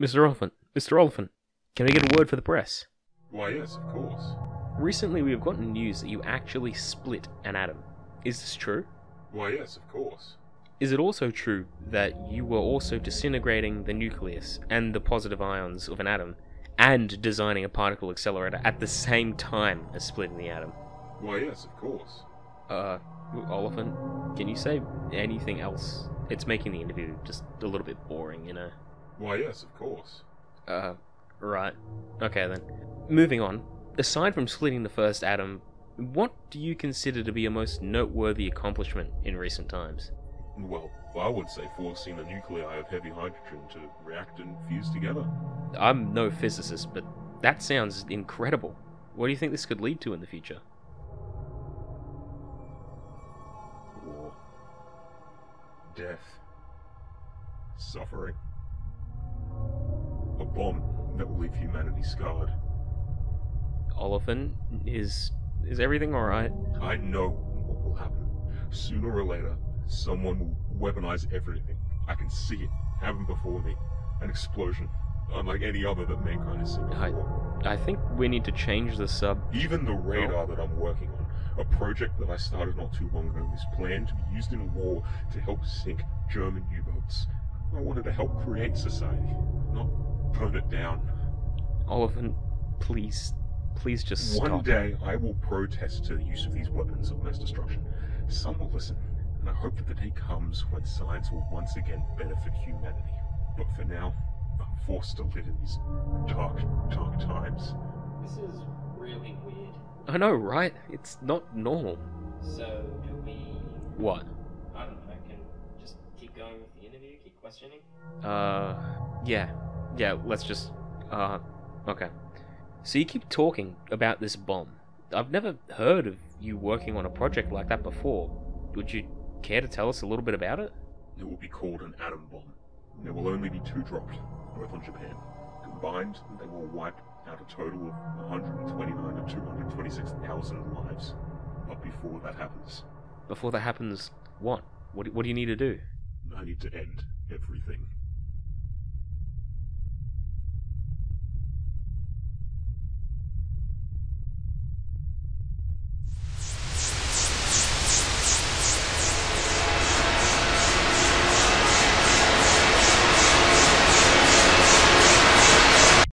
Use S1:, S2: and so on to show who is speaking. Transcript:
S1: Mr. Oliphant, Mr. Oliphant, can we get a word for the press?
S2: Why, yes, of course.
S1: Recently, we have gotten news that you actually split an atom. Is this true?
S2: Why, yes, of course.
S1: Is it also true that you were also disintegrating the nucleus and the positive ions of an atom and designing a particle accelerator at the same time as splitting the atom?
S2: Why, yes, of course.
S1: Uh, Oliphant, can you say anything else? It's making the interview just a little bit boring, you know?
S2: Why, yes, of course.
S1: Uh, right. Okay then. Moving on. Aside from splitting the first atom, what do you consider to be your most noteworthy accomplishment in recent times?
S2: Well, I would say forcing the nuclei of heavy hydrogen to react and fuse together.
S1: I'm no physicist, but that sounds incredible. What do you think this could lead to in the future?
S2: War. Death. Suffering. A bomb that will leave humanity scarred.
S1: Oliphant, is is everything all right?
S2: I know what will happen. Sooner or later, someone will weaponize everything. I can see it happen before me. An explosion, unlike any other that mankind has seen
S1: I-
S2: before.
S1: I I think we need to change the sub.
S2: Even the oh. radar that I'm working on, a project that I started not too long ago, is planned to be used in war to help sink German U-boats. I wanted to help create society, not burn it down.
S1: Oliphant, please, please just stop.
S2: One day I will protest to the use of these weapons of mass destruction. Some will listen, and I hope that the day comes when science will once again benefit humanity. But for now, I'm forced to live in these dark, dark times.
S3: This is really weird.
S1: I know, right? It's not normal.
S3: So, do we.
S1: What?
S3: I don't know, can just keep going with the interview, keep questioning?
S1: Uh, yeah, yeah. Let's just. Uh, okay. So you keep talking about this bomb. I've never heard of you working on a project like that before. Would you care to tell us a little bit about it?
S2: It will be called an atom bomb. There will only be two dropped, both on Japan. Combined, they will wipe out a total of 129 to 226,000 lives. But before that happens,
S1: Before that happens, what? What do, what do you need to do?
S2: I need to end everything.